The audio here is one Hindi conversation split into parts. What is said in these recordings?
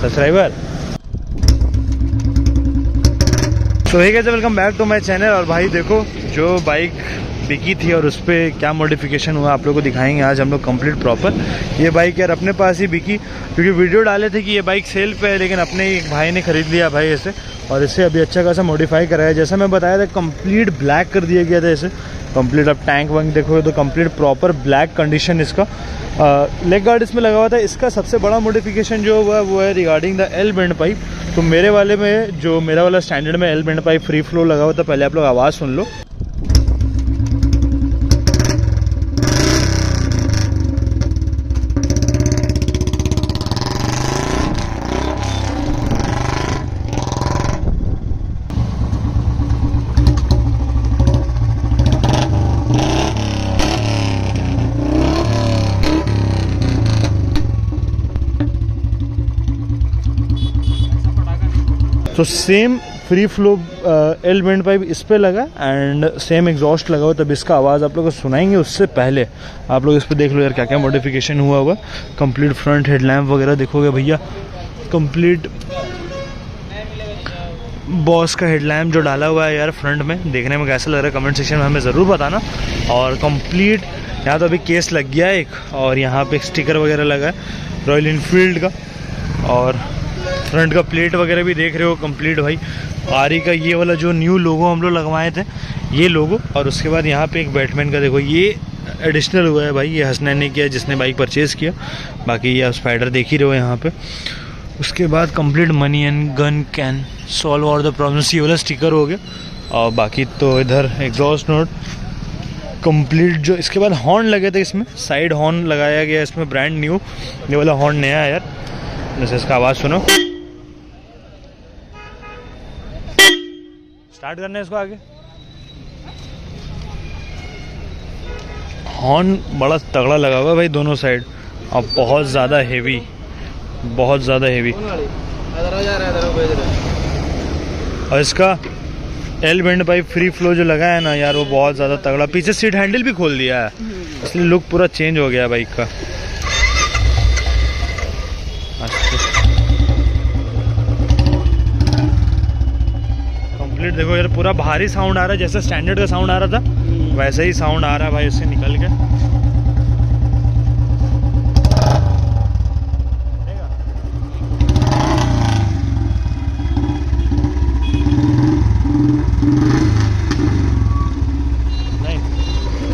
सब्सक्राइबर तो है कैसे welcome back to my channel और भाई, देखो, जो बाइक बिकी थी और उस पर क्या मॉडिफिकेशन हुआ, आप लोग को दिखाएँगे। आज हम लोग कंप्लीट प्रॉपर ये बाइक यार अपने पास ही बिकी, क्योंकि वीडियो डाले थे कि ये बाइक सेल पे है, लेकिन अपने एक भाई ने खरीद लिया भाई इसे और इसे अभी अच्छा खासा मॉडिफाई कराया। जैसा मैं बताया था कंप्लीट ब्लैक कर दिया गया था इसे। कंप्लीट अब टैंक वैंक देखोगे तो कंप्लीट प्रॉपर ब्लैक कंडीशन इसका। लेग गार्ड इसमें लगा हुआ था। इसका सबसे बड़ा मोडिफिकेशन जो हुआ, वो है regarding the L bend pipe तो मेरे वाले में, जो मेरा वाला स्टैंडर्ड में L bend pipe free flow लगा हुआ था, पहले आप लोग आवाज़ सुन लो। तो same free flow L bend pipe इस पे लगा एंड सेम एग्जॉस्ट लगा हुआ तब इसका आवाज़ आप लोग को सुनाएँगे उससे पहले। आप लोग इस पर देख लो यार क्या क्या मॉडिफिकेशन हुआ हुआ कंप्लीट फ्रंट हेडलैम्प वगैरह देखोगे भैया। कंप्लीट बॉस का हेडलैम्प जो डाला हुआ है यार फ्रंट में, देखने में कैसा लग रहा है? कमेंट सेक्शन में हमें ज़रूर बताना। और कंप्लीट यहाँ तो अभी केस लग गया एक, और यहाँ पे स्टिकर वगैरह लगा है रॉयल इनफील्ड का। और फ्रंट का प्लेट वगैरह भी देख रहे हो कंप्लीट भाई। आरी का ये वाला जो न्यू लोगो हम लोग लगवाए थे, ये लोगो और उसके बाद यहाँ पे एक बैटमैन का देखो, ये एडिशनल हुआ है भाई, ये हंसनैन ने किया, जिसने बाइक परचेज़ किया। बाकी ये स्पाइडर देख ही रहे हो यहाँ पे। उसके बाद complete money and gun can solve और द प्रॉब्लम्स ये वाला स्टिकर हो गया। और बाकी तो इधर एग्जॉस्ट नोट कंप्लीट जो, इसके बाद हॉर्न लगे थे इसमें। साइड हॉर्न लगाया गया इसमें ब्रांड न्यू ये वाला हॉर्न नया है यार। जैसे इसका आवाज़ सुनो। स्टार्ट करना है इसको आगे। हॉर्न बड़ा तगड़ा लगा हुआ भाई दोनों साइड और बहुत ज़्यादा हेवी बहुत ज़्यादा हेवी और इसका L bend pipe free flow जो लगा है ना यार वो बहुत ज़्यादा तगड़ा। पीछे सीट हैंडल भी खोल दिया है। इसलिए लुक पूरा चेंज हो गया बाइक का। कंप्लीट देखो यार, पूरा भारी साउंड आ रहा है, जैसे स्टैंडर्ड का साउंड आ रहा था, वैसे ही साउंड आ रहा है भाई, उससे निकल के।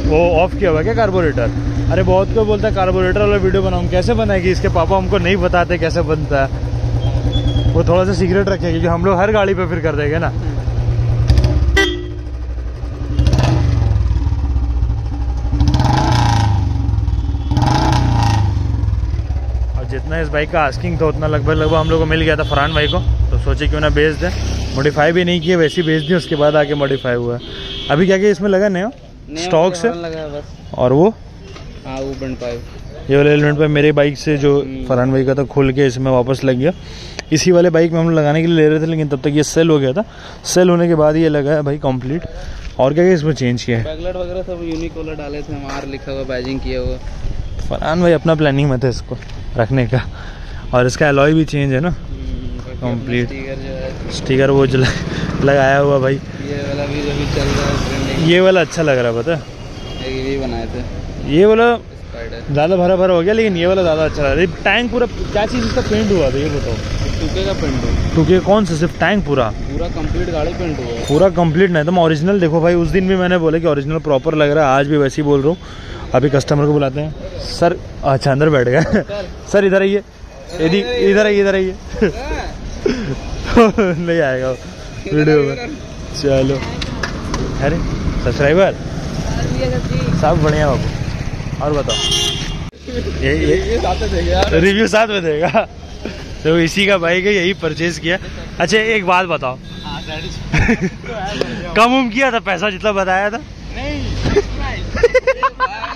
वो ऑफ़ किया हुआ क्या कार्बोरेटर अरे, बहुत को बोलता है कार्बोरेटर वाला वीडियो बनाऊँ, कैसे बनाएगी? इसके पापा हमको नहीं बताते कैसे बनता है। वो थोड़ा सा सीक्रेट रखेगा, क्योंकि हम लोग हर गाड़ी पे फिर कर देंगे ना। जितना इस बाइक का आस्किंग था उतना लगभग लगभग हम लोग को मिल गया था फरहान भाई को। तो सोचे क्यों ना बेच दें। मॉडिफाई भी नहीं किया वैसे ही बेच दी उसके बाद आके मॉडिफाई हुआ। अभी क्या क्या इसमें लगा नया? स्टॉक से? और वो? हाँ वो बन ये वाला एलिमेंट पे मेरे बाइक से जो फरहान भाई का था खुल के इसमें वापस लग गया। इसी वाले बाइक में हम लोग लगाने के लिए ले रहे थे लेकिन तब तक ये सेल हो गया था। सेल होने के बाद ये लगा है भाई कंप्लीट और क्या क्या इसमें चेंज किया है? वगैरह सब यूनिक वाला डाले थे हमार लिखा हुआ बैजिंग किया हुआ। फरहान भाई अपना प्लानिंग में था इसको रखने का। और इसका अलॉय भी चेंज है ना? कंप्लीट स्टिकर जो है। स्टिकर वो जो लगाया हुआ भाई। ये वाला भी जो भी चल रहा है ये वाला अच्छा लग रहा है पता है? बनाए थे। ये वाला ज़्यादा भरा भरा हो गया लेकिन ये वाला ज़्यादा अच्छा लग रहा है। टैंक पूरा क्या चीज़ इसका पेंट हुआ था ये बताओ। टूके का पेंट हुआ। क्योंकि कौन सा? सिर्फ़ टैंक पूरा? पूरा कंप्लीट गाड़ी पेंट हुआ। है पूरा कंप्लीट नहीं तुम ओरिजिनल देखो भाई उस दिन भी मैंने बोला कि ओरिजिनल प्रॉपर लग रहा है आज भी वैसे ही बोल रहा हूँ। अभी कस्टमर को बुलाते हैं। सर अच्छा अंदर बैठ गए। सर इधर आइए। यदि इधर आइए इधर आइए। नहीं आएगा वीडियो में। चलो। अरे सब्सक्राइबर सब बढ़िया बाबू। और बताओ। ये ये ये साथ में देगा। यार रिव्यू साथ में देगा तो इसी का बाइक है यही परचेज किया। अच्छा एक बात बताओ। कम उम किया था पैसा जितना बताया था?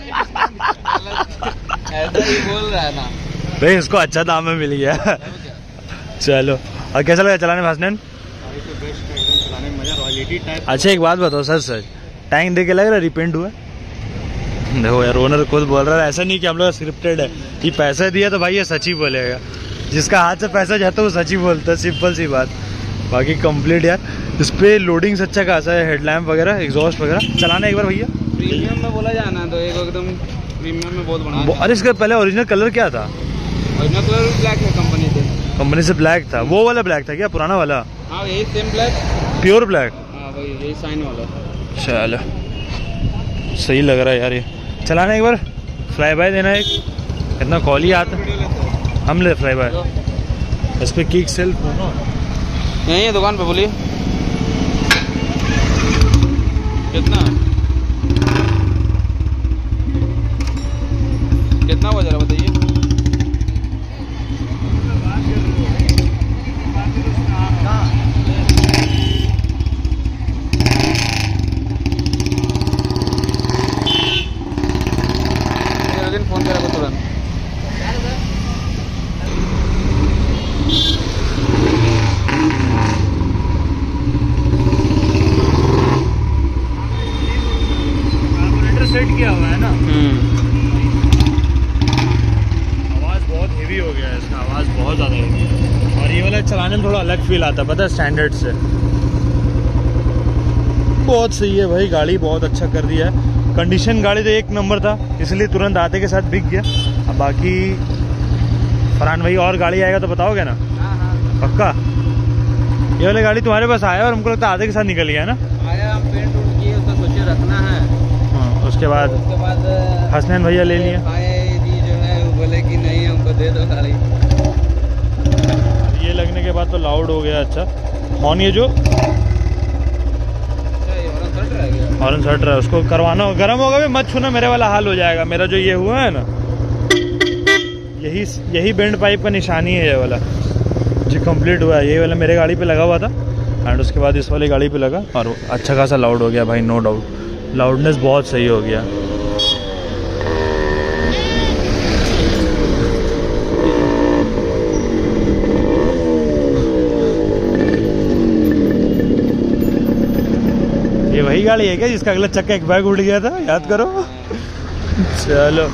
ऐसा ही बोल रहा है ना। भाई इसको अच्छा दाम में मिल गया। चलो। और कैसा लगा चलाने भाषण अच्छा एक बात बताओ सर सर। टैंक देख के लग रहा है रिपेंट हुआ देखो यार ओनर खुद बोल रहा है ऐसा नहीं कि हम लोग स्क्रिप्टेड है। कि पैसे दिया तो भाई ये सच ही बोलेगा। जिसका हाथ से पैसा जाता है वो सच ही बोलता है सिंपल सी बात। बाकी कंप्लीट यार। इस पे लोडिंग अच्छा खासा है हेडलैम्प वगैरह एग्जॉस्ट वगैरह। चलाना एक बार भैया। प्रीमियम में बोला जाना तो एक एकदम प्रीमियम में बहुत बड़ा अरे इसका पहले ओरिजिनल कलर क्या था? ओरिजिनल कलर ब्लैक है कंपनी से कंपनी से ब्लैक था। वो वाला ब्लैक था क्या? पुराना वाला? हाँ यही सेम ब्लैक प्योर ब्लैक हाँ वही यही साइन वाला। चलो। सही लग रहा है यार ये। चलाना एक बार। फ्लाई बाय देना एक। इतना कॉल ही आता। हम ले फ्लाई बाय इस पे किक सेल्फ यहीं है दुकान पे बोलिए कितना कितना बज रहा है बताइए अर्जुन फ़ोन करा को तुरंत सेट किया हुआ है ना आवाज़ बहुत हेवी हो गया है इसका आवाज़ बहुत ज़्यादा है और ये वाला चलाने में थोड़ा अलग फील आता है पता है स्टैंडर्ड से। बहुत सही है भाई गाड़ी बहुत अच्छा कर दिया है। कंडीशन गाड़ी तो एक नंबर था इसलिए तुरंत आते के साथ बिक गया। अब बाकी फरहान भाई और गाड़ी आएगा तो बताओगे ना? हाँ हाँ। पक्का? ये वाली गाड़ी तुम्हारे पास आया और हमको लगता है आधे के साथ निकल गया ना? आया हम पेंट उंट किए तो सोचे रखना है। हाँ उसके बाद उसके बाद हसनैन भैया ले लिए। भाई जी जो है वो बोले कि नहीं हमको दे दो गाड़ी। के बाद तो लाउड हो गया अच्छा। हॉर्न ये जो? हॉर्न सट रहा है, उसको करवाना हो। गर्म होगा भी, मत छूना, मेरे वाला हाल हो जाएगा। मेरा जो ये हुआ है ना, यही यही बेंड पाइप का निशानी है ये वाला। जो कंप्लीट हुआ है। ये वाला मेरे गाड़ी पे लगा हुआ था एंड उसके बाद इस वाली गाड़ी पे लगा, और अच्छा खासा लाउड हो गया भाई नो डाउट लाउडनेस बहुत सही हो गया। ये वही गाड़ी है क्या जिसका अगला चक्का एक बैग उड़ गया था? याद करो। चलो।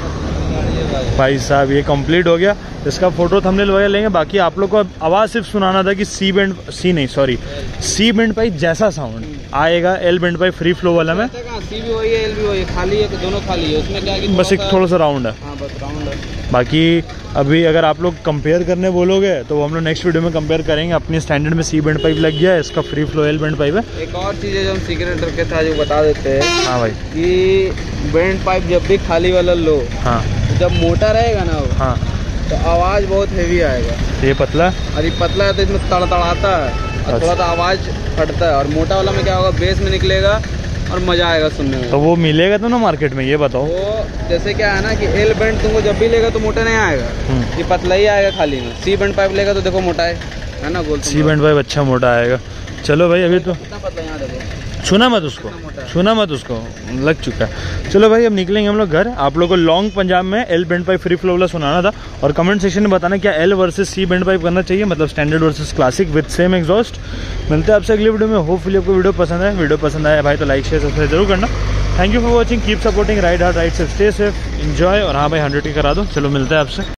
भाई साहब, ये कंप्लीट हो गया। इसका फ़ोटो थंबनेल वगैरह लेंगे। बाकी आप लोग को आवाज़ सिर्फ़ सुनाना था कि सी बैंड सी नहीं सॉरी सी बैंड पाई जैसा साउंड आएगा L bend pipe free flow वाला में। सी भी वही है एल भी वही है। खाली है दोनों खाली है। उसमें क्या बस एक थोड़ा सा राउंड है। हाँ बस राउंड है। बाकी अभी अगर आप लोग कंपेयर करने बोलोगे तो हम लोग नेक्स्ट वीडियो में कंपेयर करेंगे। अपनी स्टैंडर्ड में सी बेंड पाइप लग गया है इसका free flow L bend pipe है। एक और चीज़ है जो हम सीक्रेट रखे था जो बता देते हैं हाँ भाई। कि बैंड पाइप जब भी खाली वाला लो हाँ। जब मोटा रहेगा ना वो हाँ। तो आवाज़ बहुत हेवी आएगा। ये पतला अरे पतला है तो इसमें तड़तड़ाता है। और अच्छा। थोड़ा सा आवाज़ फटता है। और मोटा वाला में क्या होगा बेस में निकलेगा और मज़ा आएगा सुनने में। तो वो मिलेगा तो ना मार्केट में ये बताओ। वो जैसे क्या है ना कि एल बैंड तुमको जब भी लेगा तो मोटा नहीं आएगा। हम्म। ये पतला ही आएगा खाली में। सी बैंड पाइप लेगा तो देखो मोटा है। है ना गोल सी बैंड पाइप अच्छा मोटा आएगा। चलो भाई अभी तो कितना पतला छूना मत उसको, छूना मत उसको, लग चुका है। चलो भाई, अब निकलेंगे हम लोग घर। आप लोग को लॉन्ग पंजाब में L bend pipe free flow वाला सुनाना था। और कमेंट सेक्शन में बताना क्या L versus C bend pipe करना चाहिए मतलब standard versus classic with same exhaust मिलते हैं आपसे अगली वीडियो में। होपफुली आपको वीडियो पसंद है वीडियो पसंद आया भाई तो लाइक शेयर सब्सक्राइब ज़रूर करना। Thank you for watching keep supporting ride hard right safe stay safe enjoy और हाँ भाई हंड्रेड की करा दो। चलो मिलते हैं आपसे।